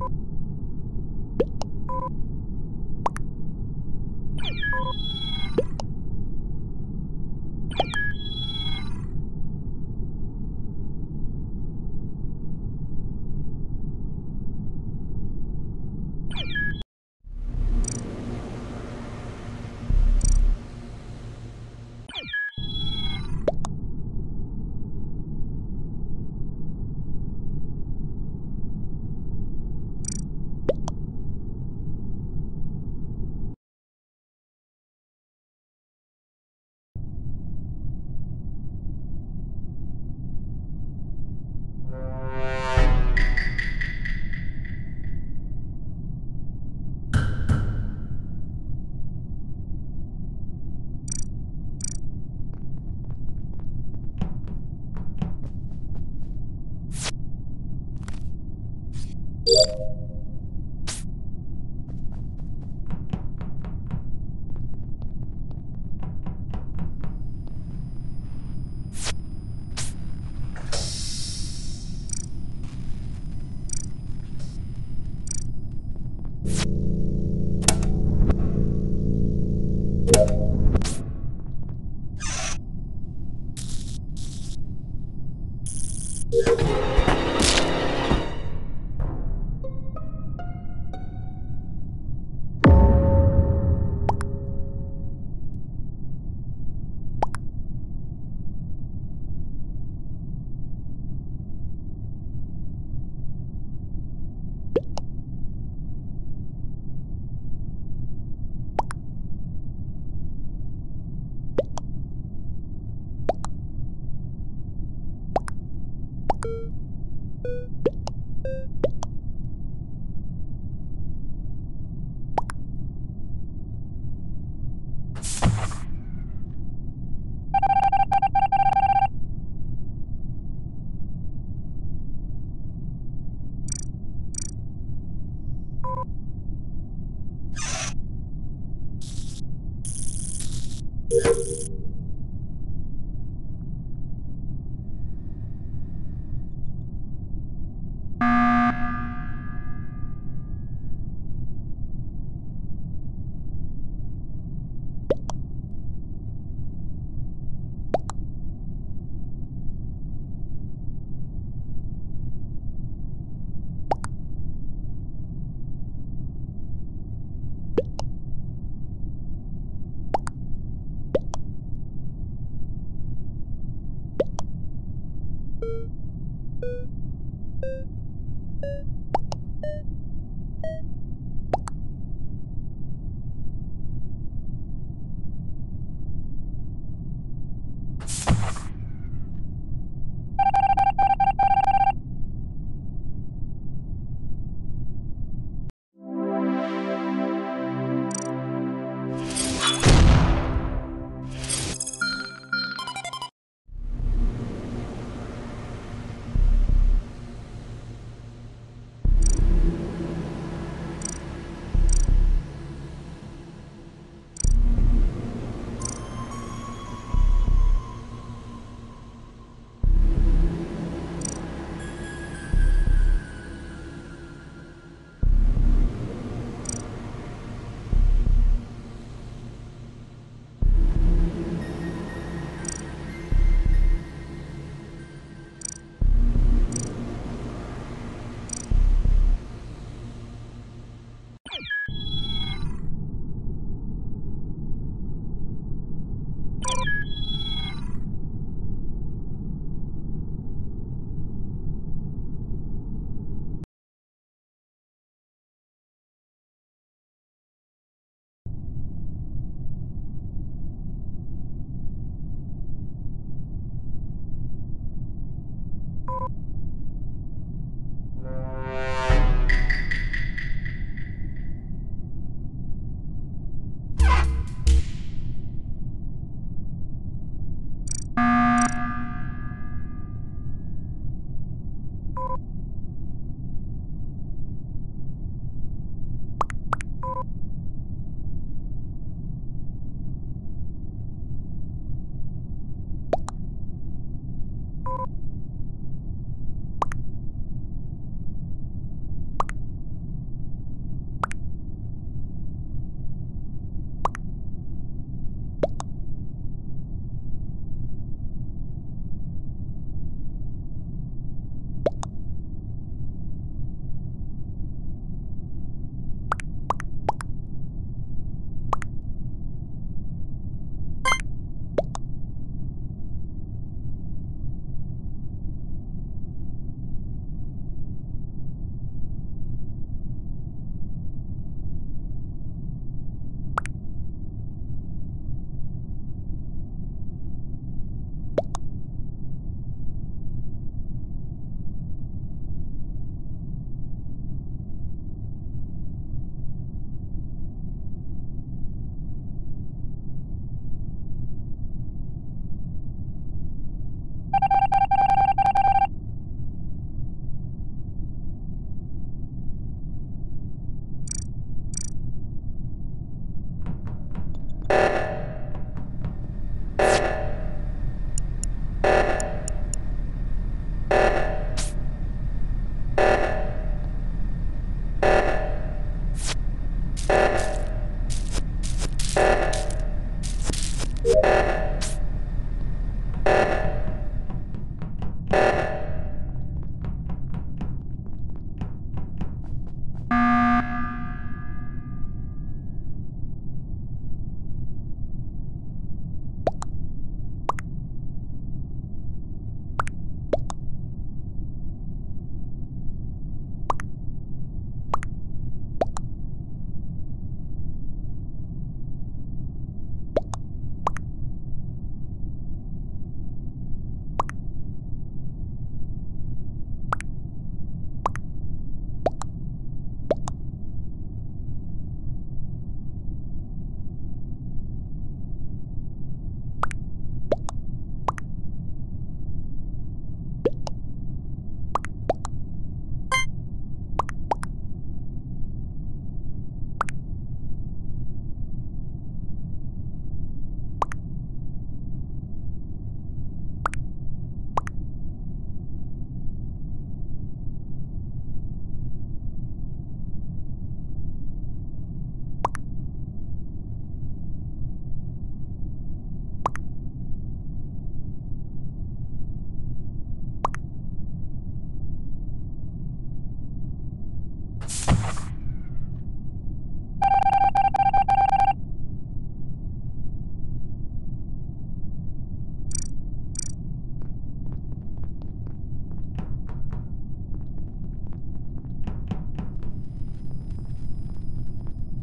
you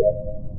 werden.